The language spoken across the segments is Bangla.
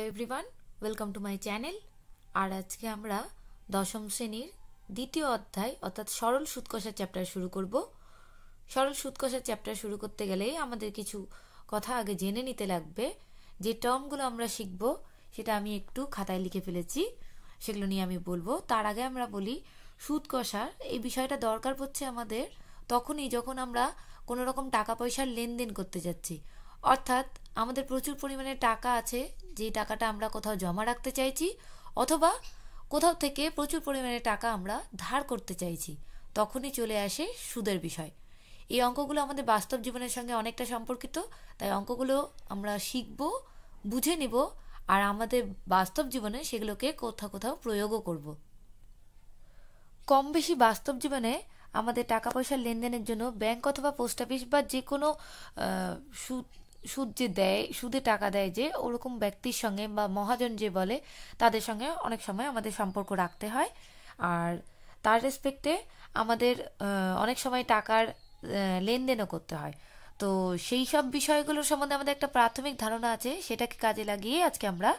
Hello everyone, welcome to my channel. আর আজকে আমরা দশম শ্রেণির দ্বিতীয় অধ্যায়, অর্থাৎ সরল সুদ কষার চ্যাপ্টার শুরু করব। সরল সুদ কষার চ্যাপ্টার শুরু করতে গেলে আমাদের কিছু কথা আগে জেনে নিতে লাগবে। যে টার্মগুলো আমরা শিখব, সেটা আমি একটু খাতায় লিখে ফেলেছি, সেগুলো নিয়ে আমি বলব। তার আগে আমরা বলি সুদ কষার এই বিষয়টা দরকার পড়ছে আমাদের তখনই যখন আমরা কোনো রকম টাকা পয়সার লেনদেন করতে যাচ্ছি। অর্থাৎ আমাদের প্রচুর পরিমাণে টাকা আছে যে টাকাটা আমরা কোথাও জমা রাখতে চাইছি অথবা কোথাও থেকে প্রচুর পরিমাণে টাকা আমরা ধার করতে চাইছি, তখনই চলে আসে সুদের বিষয়। এই অঙ্কগুলো আমাদের বাস্তব জীবনের সঙ্গে অনেকটা সম্পর্কিত, তাই অঙ্কগুলো আমরা শিখব, বুঝে নিব আর আমাদের বাস্তব জীবনে সেগুলোকে কোথাও কোথাও প্রয়োগও করব। কম বেশি বাস্তব জীবনে আমাদের টাকা পয়সার লেনদেনের জন্য ব্যাংক অথবা পোস্ট অফিস বা যে কোনো সুদ যে দেয়, সুদে টাকা দেয় যে ওরকম ব্যক্তির সঙ্গে বা মহাজন যে বলে, তাদের সঙ্গে অনেক সময় আমাদের সম্পর্ক রাখতে হয়। আর তার রেসপেক্টে আমাদের অনেক সময় টাকার লেনদেনও করতে হয়। তো সেই সব বিষয়গুলোর সম্বন্ধে আমাদের একটা প্রাথমিক ধারণা আছে, সেটাকে কাজে লাগিয়ে আজকে আমরা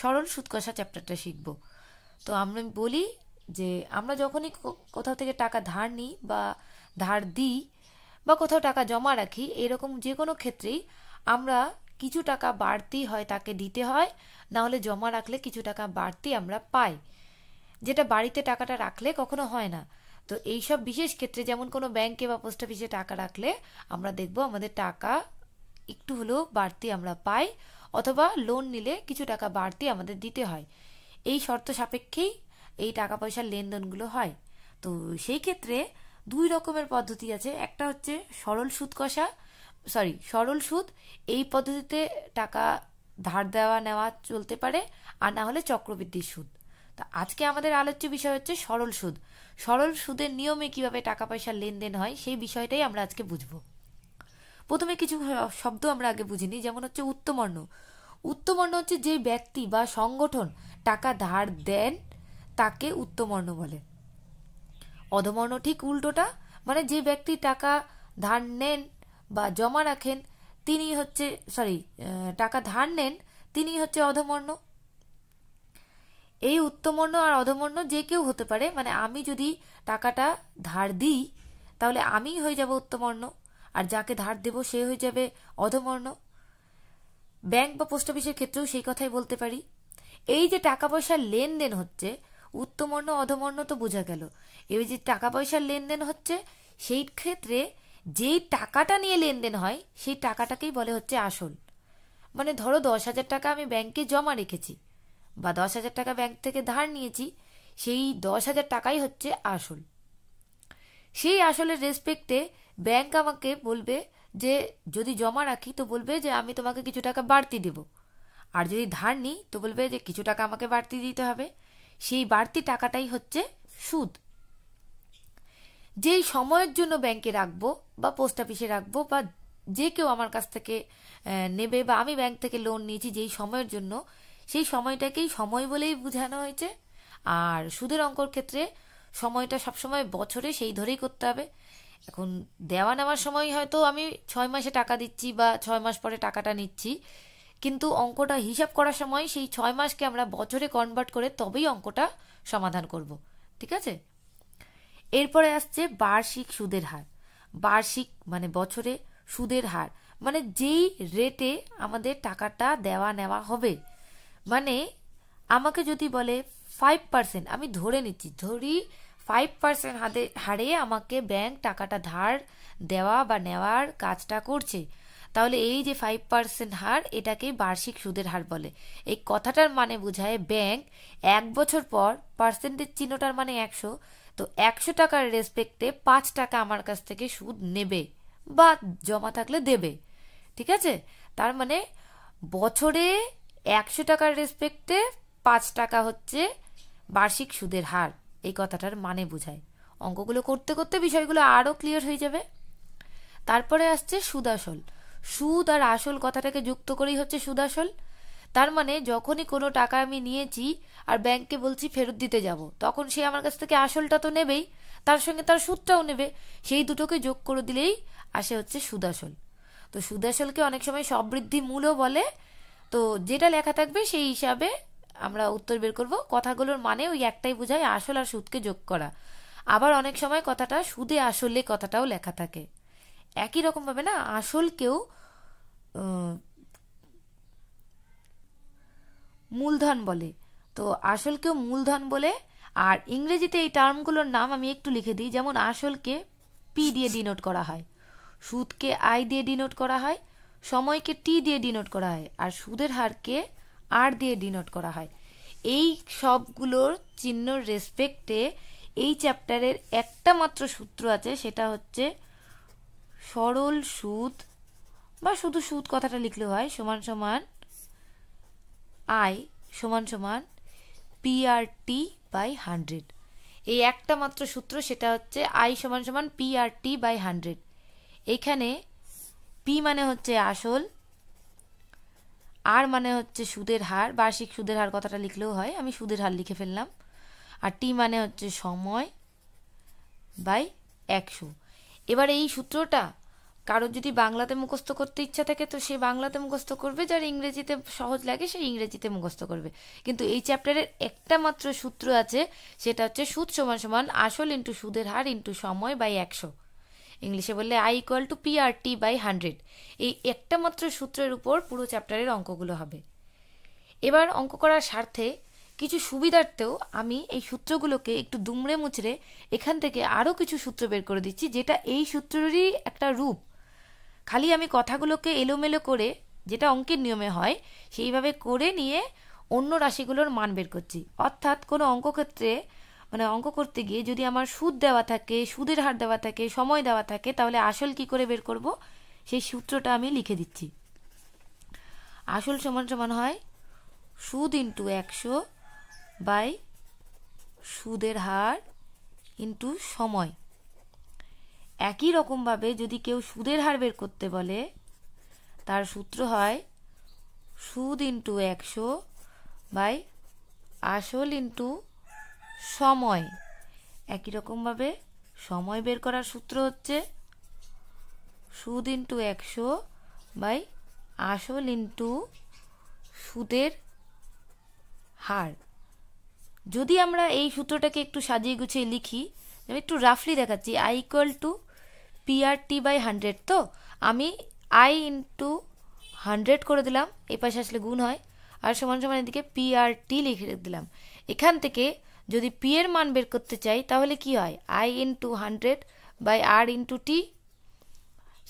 সরল সুৎকষা চ্যাপ্টারটা শিখব। তো আমরা বলি যে আমরা যখনই কোথাও থেকে টাকা ধার নিই বা ধার দিই বা কোথাও টাকা জমা রাখি, এরকম যে কোনো ক্ষেত্রেই আমরা কিছু টাকা বাড়তি হয় তাকে দিতে হয় না হলে জমা রাখলে কিছু টাকা বাড়তি আমরা পাই। যেটা বাড়িতে টাকাটা রাখলে কখনো হয় না। তো এই সব বিশেষ ক্ষেত্রে যেমন কোনো ব্যাংকে বা পোস্ট অফিসে টাকা রাখলে আমরা দেখব আমাদের টাকা একটু হলেও বাড়তি আমরা পাই, অথবা লোন নিলে কিছু টাকা বাড়তি আমাদের দিতে হয়। এই শর্ত সাপেক্ষেই এই টাকা পয়সার লেনদেনগুলো হয়। তো সেই ক্ষেত্রে দুই রকমের পদ্ধতি আছে। একটা হচ্ছে সরল সুদ কষা সরি সরল সুদ, এই পদ্ধতিতে টাকা ধার দেওয়া নেওয়া চলতে পারে, আর না হলে চক্রবৃদ্ধি সুদ। তা আজকে আমাদের আলোচ্য বিষয় হচ্ছে সরল সুদ। সরল সুদের নিয়মে কীভাবে টাকা পয়সার লেনদেন হয়, সেই বিষয়টাই আমরা আজকে বুঝব। প্রথমে কিছু শব্দ আমরা আগে বুঝিনি যেমন হচ্ছে উত্তমর্ণ। উত্তমর্ণ হচ্ছে যে ব্যক্তি বা সংগঠন টাকা ধার দেন, তাকে উত্তমর্ণ বলে। অধমর্ণ ঠিক উল্টোটা মানে যে ব্যক্তি টাকা ধার নেন বা জমা রাখেন, তিনি হচ্ছে সরি টাকা ধার নেন, তিনি হচ্ছে অধমর্ণ। এই উত্তমর্ণ আর অধমর্ণ যে কেউ হতে পারে মানে আমি যদি টাকাটা ধার দিই, তাহলে আমি হয়ে যাব উত্তমর্ণ। আর যাকে ধার দেব, সে হয়ে যাবে অধমর্ণ। ব্যাংক বা পোস্ট অফিসের ক্ষেত্রেও সেই কথাই বলতে পারি। এই যে টাকা পয়সার লেনদেন হচ্ছে, উত্তমর্ণ, অধমর্ণ তো বোঝা গেল। এই যে টাকা পয়সার লেনদেন হচ্ছে, সেই ক্ষেত্রে যেই টাকাটা নিয়ে লেনদেন হয়, সেই টাকাটাকেই বলে হচ্ছে আসল। মানে ধরো দশ হাজার টাকা আমি ব্যাংকে জমা রেখেছি বা দশ হাজার টাকা ব্যাংক থেকে ধার নিয়েছি, সেই দশ হাজার টাকাই হচ্ছে আসল। সেই আসলের রেসপেক্টে ব্যাংক আমাকে বলবে যে, যদি জমা রাখি, তো বলবে যে আমি তোমাকে কিছু টাকা বাড়তি দেব। আর যদি ধার নিই, তো বলবে যে কিছু টাকা আমাকে বাড়তি দিতে হবে। সেই বাড়তি টাকাটাই হচ্ছে সুদ। যেই সময়ের জন্য ব্যাংকে রাখব বা পোস্ট অফিসে রাখব বা যে কেউ আমার কাছ থেকে নেবে বা আমি ব্যাংক থেকে লোন নিয়েছি যেই সময়ের জন্য, সেই সময়টাকেই সময় বলেই বোঝানো হয়েছে। আর সুদের অঙ্কর ক্ষেত্রে সময়টা সবসময় বছরে সেই ধরেই করতে হবে। এখন দেওয়া নেওয়ার সময় হয়তো আমি ছয় মাসে টাকা দিচ্ছি বা ছয় মাস পরে টাকাটা নিচ্ছি, কিন্তু অঙ্কটা হিসাব করার সময় সেই ছয় মাসকে আমরা বছরে কনভার্ট করে তবেই অঙ্কটা সমাধান করব। ঠিক আছে? এরপরে আসছে বার্ষিক সুদের হার। বার্ষিক মানে বছরে সুদের হার। মানে যেই রেটে আমাদের টাকাটা দেওয়া নেওয়া হবে। মানে আমাকে যদি বলে ফাইভ পার্সেন্ট আমি ধরে নিচ্ছি, ধরি ফাইভ পার্সেন্ট হাতে, হারে আমাকে ব্যাংক টাকাটা ধার দেওয়া বা নেওয়ার কাজটা করছে, তাহলে এই যে ফাইভ পার্সেন্ট হার, এটাকে বার্ষিক সুদের হার বলে। এই কথাটার মানে বোঝায় ব্যাংক এক বছর পর পার্সেন্টেজ চিহ্নটার মানে একশো তো একশো টাকার রেসপেক্টে পাঁচ টাকা আমার কাছ থেকে সুদ নেবে বা জমা থাকলে দেবে, ঠিক আছে? তার মানে বছরে একশো টাকার রেসপেক্টে পাঁচ টাকা হচ্ছে বার্ষিক সুদের হার। এই কথাটার মানে বোঝায়। অঙ্কগুলো করতে করতে বিষয়গুলো আরও ক্লিয়ার হয়ে যাবে। তারপরে আসছে সুদ আসল সুদ আর আসল কথাটাকে যুক্ত করেই হচ্ছে সুদ আসল তার মানে যখনই কোনো টাকা আমি নিয়েছি আর ব্যাংকে বলছি ফেরত দিতে যাব। তখন সে আমার কাছ থেকে আসলটা তো নেবেই, তার সঙ্গে তার সুদটাও নেবে। সেই দুটোকে যোগ করে দিলেই আসে হচ্ছে সুদাসল। তো সুদাসলকে অনেক সময় সমৃদ্ধি মূলও বলে, তো যেটা লেখা থাকবে সেই হিসাবে আমরা উত্তর বের করব। কথাগুলোর মানে ওই একটাই বোঝায় আসল আর সুদকে যোগ করা। আবার অনেক সময় কথাটা সুদে আসলে কথাটাও লেখা থাকে। একই রকমভাবে না, আসলকেও মূলধন বলে। তো আসলকেও মূলধন বলে, আর ইংরেজিতে এই টার্মগুলোর নাম আমি একটু লিখে দিই, যেমন আসলকে পি দিয়ে ডিনোট করা হয়, সুদকে আই দিয়ে ডিনোট করা হয়, সময়কে টি দিয়ে ডিনোট করা হয়, আর সুদের হারকে আর দিয়ে ডিনোট করা হয়। এই সবগুলোর চিহ্নর রেসপেক্টে এই চ্যাপ্টারের একটা মাত্র সূত্র আছে, সেটা হচ্ছে সরল সুদ, বা শুধু সুদ কথাটা লিখলে হয়, সমান সমান আই, সমান সমান পিআরটি বাই হান্ড্রেড এই একটা মাত্র সূত্র, সেটা হচ্ছে আই সমান সমান পিআরটি বাই হান্ড্রেড এখানে পি মানে হচ্ছে আসল আর মানে হচ্ছে সুদের হার। বার্ষিক সুদের হার কথাটা লিখলেও হয়, আমি সুদের হার লিখে ফেললাম। আর টি মানে হচ্ছে সময় বাই একশো। এবার এই সূত্রটা কারোর যদি বাংলাতে মুখস্থ করতে ইচ্ছা থাকে, তো সে বাংলাতে মুখস্থ করবে, যার ইংরেজিতে সহজ লাগে সে ইংরেজিতে মুখস্থ করবে। কিন্তু এই চ্যাপ্টারের একটা মাত্র সূত্র আছে, সেটা হচ্ছে সুদ সমান সমান আসল ইন্টু সুদের হার ইন্টু সময় বাই একশো। ইংলিশে বললে I equal to P R T by hundred. এই একটা মাত্র সূত্রের উপর পুরো চ্যাপ্টারের অঙ্কগুলো হবে। এবার অঙ্ক করার স্বার্থে কিছু সুবিধার্থেও আমি এই সূত্রগুলোকে একটু দুমড়ে মুচড়ে এখান থেকে আরও কিছু সূত্র বের করে দিচ্ছি, যেটা এই সূত্রেরই একটা রূপ। খালি আমি কথাগুলোকে এলোমেলো করে যেটা অঙ্কের নিয়মে হয়, সেইভাবে করে নিয়ে অন্য রাশিগুলোর মান বের করছি। অর্থাৎ কোনো অঙ্ক ক্ষেত্রে মানে অঙ্ক করতে গিয়ে যদি আমার সুদ দেওয়া থাকে, সুদের হার দেওয়া থাকে, সময় দেওয়া থাকে, তাহলে আসল কি করে বের করব? সেই সূত্রটা আমি লিখে দিচ্ছি। আসল সমান সমান হয় সুদ ইন্টু একশো বাই সুদের হার ইন্টু সময়। একই রকমভাবে যদি কেউ সুদের হার বের করতে বলে, তার সূত্র হয় সুদ ইন্টু একশো বাই আসল ইন্টু সময়। একই রকমভাবে সময় বের করার সূত্র হচ্ছে সুদ ইন্টু একশো বাই আসল ইন্টু সুদের হার। যদি আমরা এই সূত্রটাকে একটু সাজিয়ে গুছিয়ে লিখি, আমি একটু রাফলি দেখাচ্ছি I equal to PRT by hundred তো? আমি আই ইন্টু হান্ড্রেড করে দিলাম এ পাশে আসলে গুণ হয়, আর সমান সমান এদিকে পিআরটি লিখে দিলাম। এখান থেকে যদি পি এর মান বের করতে চাই, তাহলে কি হয়? I into hundred by R into T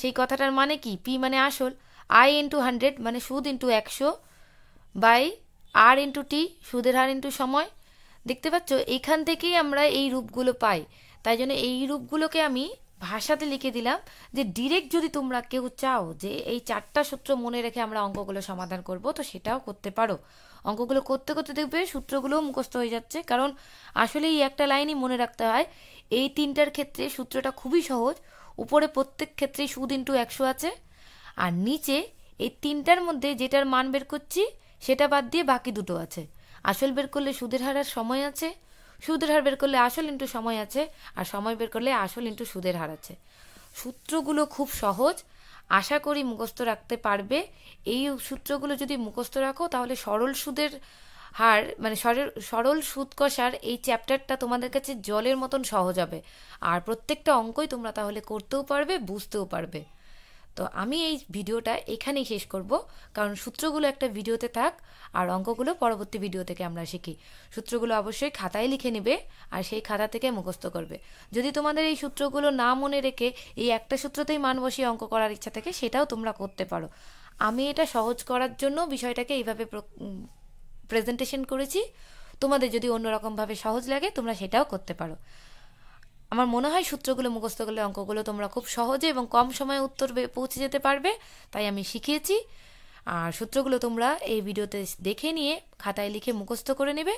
সেই কথাটার মানে কি? পি মানে আসল আই ইন্টু হান্ড্রেড মানে সুদ ইন্টু একশো বাই আর ইন্টু টি সুদের হার ইন্টু সময়। দেখতে পাচ্ছ? এখান থেকেই আমরা এই রূপগুলো পাই। তাই জন্য এই রূপগুলোকে আমি ভাষাতে লিখে দিলাম যে ডিরেক্ট যদি তোমরা কেউ চাও যে এই চারটা সূত্র মনে রেখে আমরা অঙ্কগুলো সমাধান করব, তো সেটাও করতে পারো। অঙ্কগুলো করতে করতে দেখবে সূত্রগুলোও মুখস্থ হয়ে যাচ্ছে, কারণ আসলে এই একটা লাইনই মনে রাখতে হয়, এই তিনটার ক্ষেত্রে সূত্রটা খুবই সহজ, উপরে প্রত্যেক ক্ষেত্রেই সুদ ইন্টু একশো আছে, আর নিচে এই তিনটার মধ্যে যেটার মান বের করছি, সেটা বাদ দিয়ে বাকি দুটো আছে। আসল বের করলে সুদের হারার সময় আছে সুদের হার বের করলে আসল ইন্টু সময় আছে, আর সময় বের করলে আসল ইন্টু সুদের হার আছে। সূত্রগুলো খুব সহজ। আশা করি মুখস্থ রাখতে পারবে। এই সূত্রগুলো যদি মুখস্থ রাখো, তাহলে সরল সুদের হার মানে সরল সুদ কষার এই চ্যাপ্টারটা তোমাদের কাছে জলের মতন সহজ হবে। আর প্রত্যেকটা অঙ্কই তোমরা তাহলে করতেও পারবে, বুঝতেও পারবে। তো আমি এই ভিডিওটা এখানেই শেষ করব, কারণ সূত্রগুলো একটা ভিডিওতে থাক আর অঙ্কগুলো পরবর্তী ভিডিও থেকে আমরা শিখি। সূত্রগুলো অবশ্যই খাতায় লিখে নেবে আর সেই খাতা থেকে মুখস্থ করবে। যদি তোমাদের এই সূত্রগুলো না মনে রেখে এই একটা সূত্রতেই মান বসিয়ে অঙ্ক করার ইচ্ছা থাকে, সেটাও তোমরা করতে পারো। আমি এটা সহজ করার জন্য বিষয়টাকে এইভাবে প্রেজেন্টেশন করেছি। তোমাদের যদি অন্যরকমভাবে সহজ লাগে, তোমরা সেটাও করতে পারো। আমার মনে হয় সূত্রগুলো মুখস্থ করলে অঙ্কগুলো তোমরা খুব সহজে এবং কম সময়ে উত্তর পৌঁছে যেতে পারবে। তাই আমি শিখিয়েছি। আর সূত্রগুলো তোমরা এই ভিডিওতে দেখে নিয়ে খাতায় লিখে মুখস্থ করে নেবে।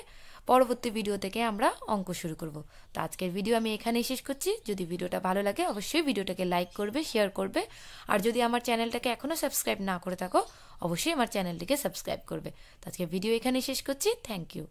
পরবর্তী ভিডিও থেকে আমরা অঙ্ক শুরু করব। তো আজকের ভিডিও আমি এখানেই শেষ করছি। যদি ভিডিওটা ভালো লাগে অবশ্যই ভিডিওটাকে লাইক করবে, শেয়ার করবে। আর যদি আমার চ্যানেলটাকে এখনও সাবস্ক্রাইব না করে থাকো, অবশ্যই আমার চ্যানেলটিকে সাবস্ক্রাইব করবে। তো আজকের ভিডিও এখানেই শেষ করছি। Thank you.